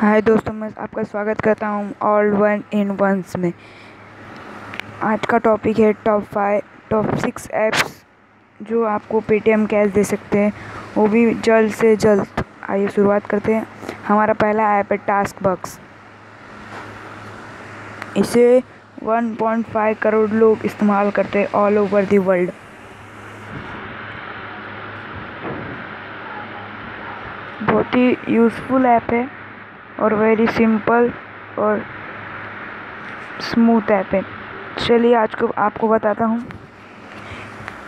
हाय दोस्तों, मैं आपका स्वागत करता हूँ ऑल वन इन वंस में। आज का टॉपिक है top five top six apps जो आपको पेटीएम कैश दे सकते हैं। वो भी जल्द से जल्द। आइए शुरुआत करते हैं। हमारा पहला ऐप है टास्क बक्स इसे 1.5 करोड़ लोग इस्तेमाल करते हैं ऑल ओवर दी वर्ल्ड बहुत ही यूज़फुल ऐप है। और वेरी सिंपल और स्मूथ ऐप है। चलिए आज को आपको बताता हूँ।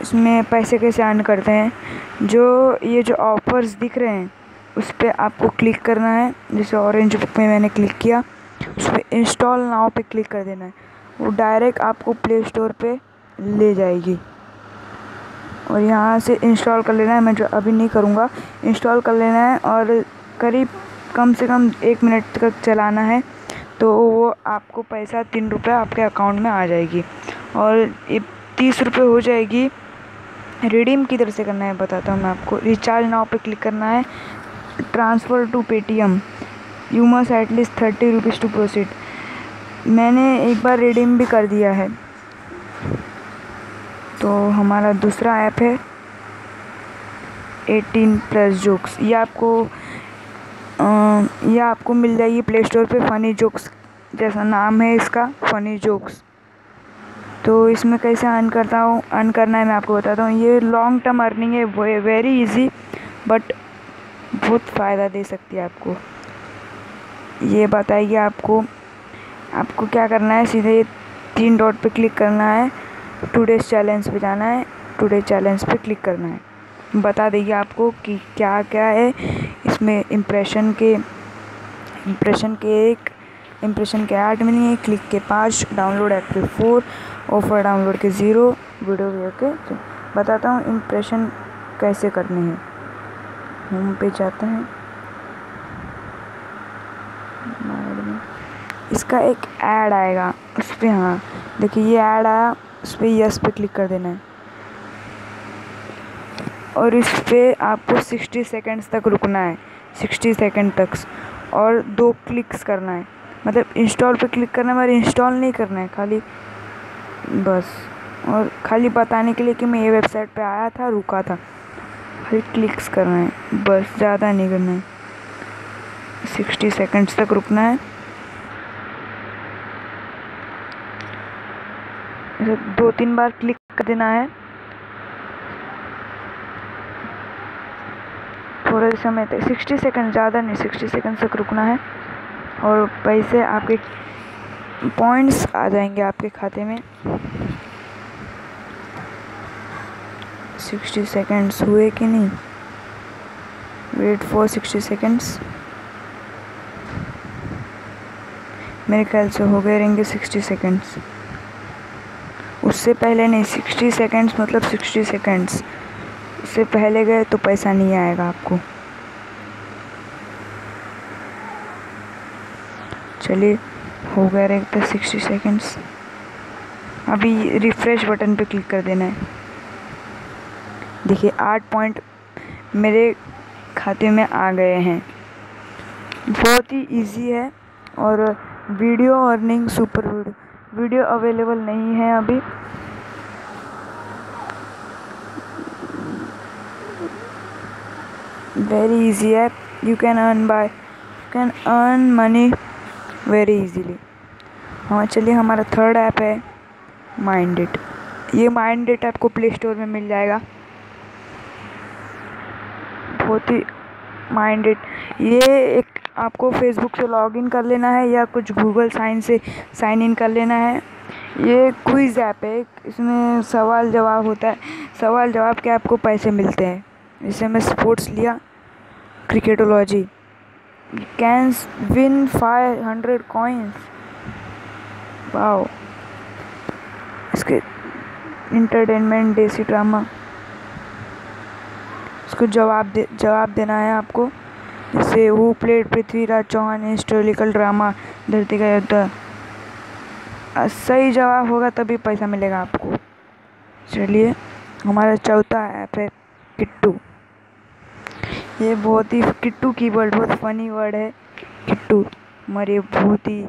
इसमें पैसे कैसे अर्न करते हैं। जो ये जो ऑफ़र्स दिख रहे हैं, उस पर आपको क्लिक करना है। जैसे ऑरेंज बुक में मैंने क्लिक किया, उस पर इंस्टॉल नाव पे क्लिक कर देना है। वो डायरेक्ट आपको प्ले स्टोर पे ले जाएगी। और यहाँ से इंस्टॉल कर लेना है। मैं जो अभी नहीं करूँगा इंस्टॉल कर लेना है और करीब कम से कम एक मिनट तक चलाना है तो वो आपको पैसा तीन रुपये आपके अकाउंट में आ जाएगी। और तीस रुपये हो जाएगी। रिडीम किधर से करना है बताता हूँ मैं आपको। रिचार्ज नाव पे क्लिक करना है। Transfer to Paytm. You must at least thirty rupees to proceed. मैंने एक बार रिडीम भी कर दिया है। तो हमारा दूसरा ऐप है। Eighteen plus jokes. ये आपको ये आपको मिल जाएगी प्ले स्टोर पे फ़नी जोक्स जैसा नाम है इसका फ़नी जोक्स तो इसमें कैसे अर्न करता हूँ अर्न करना है मैं आपको बताता हूँ। ये लॉन्ग टर्म अर्निंग है वेरी इजी बट बहुत फ़ायदा दे सकती है आपको। ये बताएगी आपको आपको क्या करना है, सीधे तीन डॉट पे क्लिक करना है टुडेज चैलेंज पे जाना है टुडे चैलेंज पे क्लिक करना है। बता देगी आपको कि क्या क्या है। इसमें इम्प्रेशन के इम्प्रेशन के एक इम्प्रेशन के आठ है क्लिक के पाँच डाउनलोड ऐप के फोर ऑफ़र डाउनलोड के ज़ीरो वीडियो के तो बताता हूँ इम्प्रेशन कैसे करने हैं। होम पे जाते हैं। इसका एक ऐड आएगा, उस पर हाँ देखिए ये ऐड आया, उस पर यस पे क्लिक कर देना है। और इस पर आपको 60 सेकंड्स तक रुकना है। 60 सेकंड तक। और दो क्लिक्स करना है। मतलब इंस्टॉल पे क्लिक करना है और इंस्टॉल नहीं करना है। खाली बस। और खाली बताने के लिए कि मैं ये वेबसाइट पे आया था, रुका था। खाली क्लिक्स करना है। बस, ज़्यादा नहीं करना है। सिक्सटी सेकंड्स तक रुकना है। दो तीन बार क्लिक कर देना है। थोड़े समय तक सिक्सटी सेकंड ज़्यादा नहीं सिक्सटी सेकंड तक रुकना है। और पैसे आपके पॉइंट्स आ जाएँगे आपके खाते में। सिक्सटी सेकंड्स हुए कि नहीं? वेट फॉर सिक्सटी सेकंड्स मेरे ख्याल से हो गए रहेंगे सिक्सटी सेकंड्स उससे पहले नहीं सिक्सटी सेकंड्स मतलब सिक्सटी सेकंड्स उससे पहले गए तो पैसा नहीं आएगा आपको। चलिए, हो गया रहेगा सिक्सटी सेकेंड्स अभी रिफ़्रेश बटन पे क्लिक कर देना है। देखिए, आठ पॉइंट मेरे खाते में आ गए हैं। बहुत ही इजी है और video earning super video video available नहीं है अभी। Very easy app you can earn by can earn money very easily हाँ चलिए, हमारा थर्ड ऐप है माइंड इट ये माइंड इट आपको प्ले स्टोर में मिल जाएगा। बहुत ही माइंड इट ये एक आपको फेसबुक से लॉगिन कर लेना है या कुछ गूगल साइन से साइन इन कर लेना है। ये क्विज़ ऐप है इसमें सवाल जवाब होता है। सवाल जवाब के आपको पैसे मिलते हैं। जैसे मैं स्पोर्ट्स लिया। Cricketology. Can win five hundred coins इसके इंटरटेनमेंट, देसी ड्रामा। इसको जवाब दे, जवाब देना है आपको। जैसे who played Prithviraj Chauhan historical drama धरती का युद्ध। सही जवाब होगा तभी पैसा मिलेगा आपको। चलिए, हमारा चौथा ऐप है किट्टू। ये बहुत ही किट्टू की वर्ड बहुत फनी वर्ड है। किट्टू, मरे बहुत ही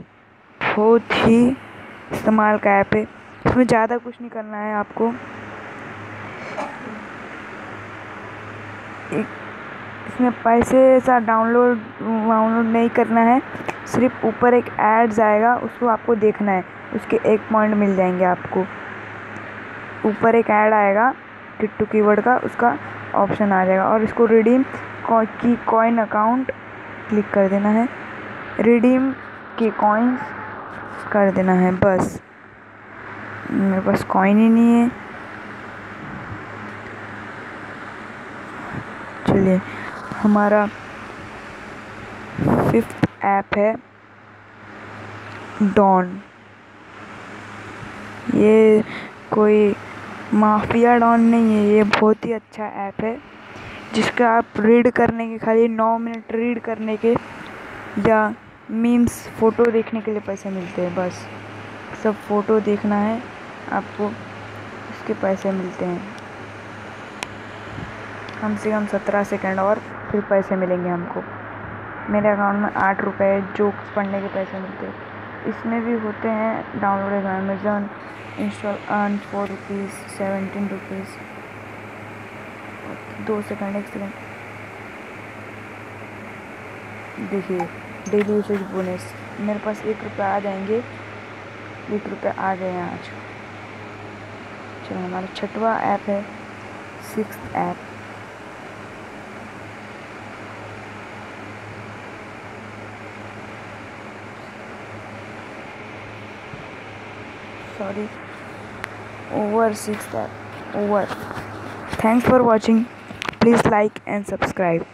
बहुत ही इस्तेमाल का ऐप है। इसमें ज़्यादा कुछ नहीं करना है आपको। इसमें पैसे ऐसा डाउनलोड डाउनलोड नहीं करना है। सिर्फ़ ऊपर एक एड्स आएगा, उसको आपको देखना है। उसके एक पॉइंट मिल जाएँगे आपको। ऊपर एक ऐड आएगा, किट्टू कीवर्ड का, उसका ऑप्शन आ जाएगा। और इसको रिडीम की कॉइन अकाउंट क्लिक कर देना है। रिडीम के कॉइन्स कर देना है, बस। मेरे पास कॉइन ही नहीं है। चलिए, हमारा फिफ्थ ऐप है। डॉन ये कोई माफिया डॉन नहीं है, ये बहुत ही अच्छा ऐप है। जिसका आप रीड करने के, खाली नौ मिनट रीड करने के, या मीम्स फ़ोटो देखने के लिए पैसे मिलते हैं, बस। सब फ़ोटो देखना है, आपको उसके पैसे मिलते हैं। कम से कम सत्रह सेकंड और फिर पैसे मिलेंगे हमको। मेरे अकाउंट में आठ रुपये जोक्स पढ़ने के पैसे मिलते हैं। इसमें भी होते हैं download Amazon install earn four rupees seventeen rupees दो सेकंड, एक सेकंड। देखिए, डेली यूसेज बोनस मेरे पास एक रुपये आ जाएँगे। एक रुपये आ गए आज। चलो, हमारा छठवा ऐप है। Six app sorry over six app over thanks for watching. Please like and subscribe